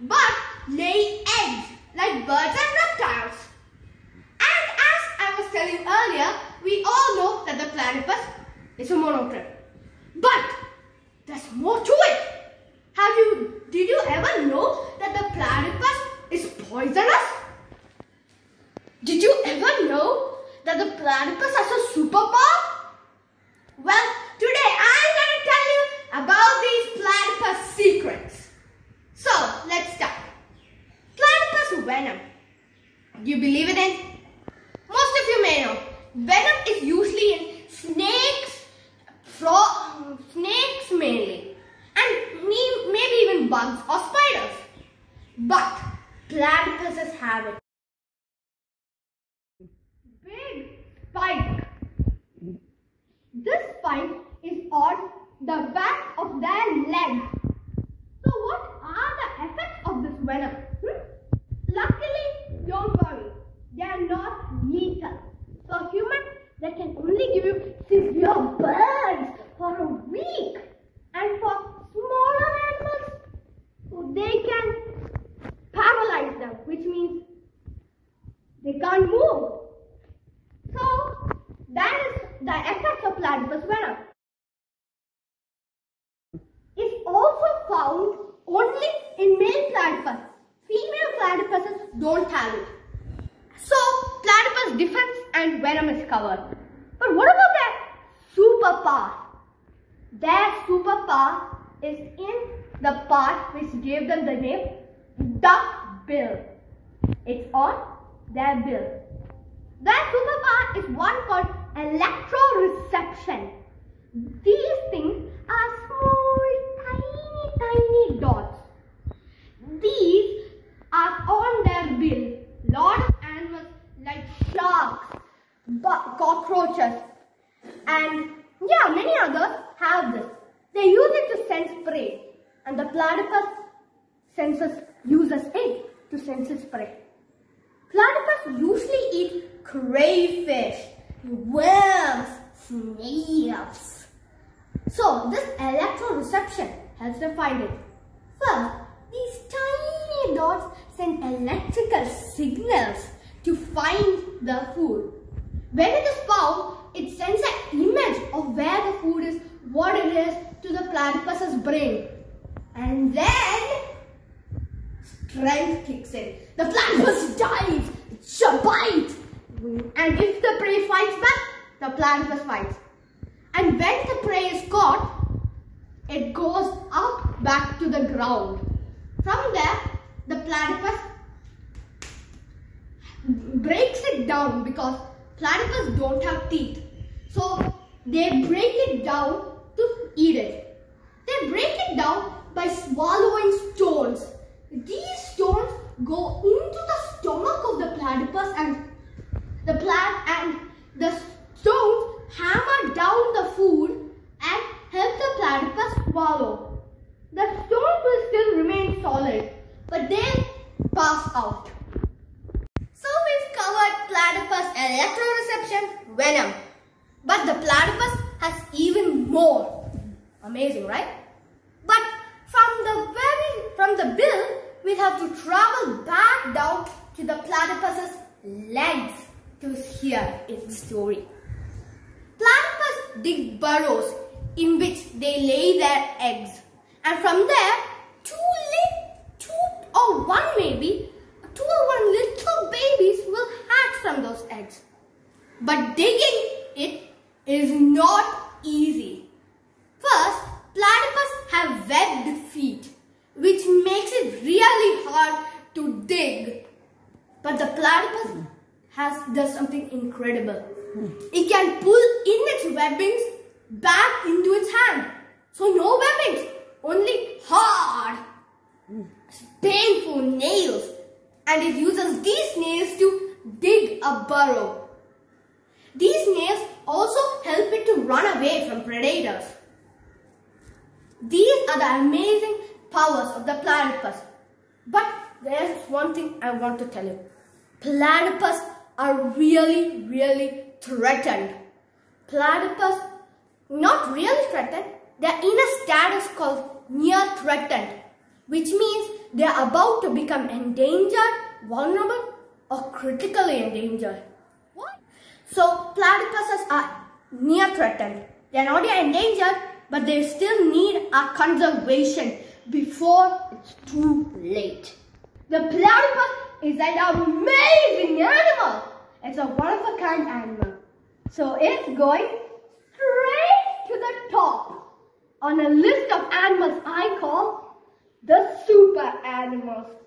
but lay eggs like birds and reptiles. And as I was telling earlier, we all know that the platypus is a monotreme. But there's more to it. Have you did you ever know that the platypus is poisonous? Did you ever know that the platypus has a superpower? Well, today I'm going to tell you about these platypus secrets. So, let's start. Platypus venom. Do you believe it in? Most of you may know. Venom is usually in snakes, fro- snakes mainly, and me- maybe even bugs or spiders. But platypuses have it. Big spike. This spike is on the back of their legs. So what are the effects of this venom? Hmm? Luckily, don't worry, they are not lethal. For humans, they can only give you severe burns for a week. And for smaller animals, they can paralyze them, which means they can't move. So, that is the effects of platypus venom. Is also found only in male platypus. Female platypuses don't have it. So, platypus defense and venom is covered. But what about their superpower? Their superpower is in the part which gave them the name duck bill. It's on their bill. Their superpower is one called electroreception. These things are small, tiny, tiny dots. These are on their bill. Lot of animals like sharks, cockroaches, and yeah, many others have this. They use it to sense prey, and the platypus senses uses it to sense its prey. Platypus usually eat crayfish, worms, snails. So this electroreception helps them find it. First, these tiny dots send electrical signals to find the food. When it is found, it sends an image of where the food is, what it is to the platypus's brain. And then strength kicks in. The platypus dives, it bites. And if the prey fights back, the platypus fights. And when the prey is caught, it goes up back to the ground. From there, the platypus breaks it down because platypus don't have teeth. So they break it down to eat it. They break it down by swallowing stones. These stones go into the stomach of the platypus and the plant and the stones hammer down the food and help the platypus swallow. The stones will still remain solid, but they pass out. So we've covered platypus electroreception, venom. But the platypus has even more. Amazing, right? But from the very from the bill, we have to travel back down to the platypus's legs to hear its story. Platypus dig burrows in which they lay their eggs. And from there, one maybe, two or one little babies will hatch from those eggs. But digging it is not easy. First, platypus have webbed feet, which makes it really hard to dig. But the platypus has does something incredible. It can pull in its webbings back into its hand. So no webbings, only painful nails. And it uses these nails to dig a burrow. These nails also help it to run away from predators. These are the amazing powers of the platypus. But there's one thing I want to tell you. Platypus are really, really threatened. Platypus, not really threatened, they're in a status called near threatened, which means they are about to become endangered, vulnerable, or critically endangered. What? So platypuses are near threatened. They are not yet endangered, but they still need our conservation before it's too late. The platypus is an amazing animal. It's a one-of-a-kind animal. So it's going straight to the top on a list of animals I call the super animals.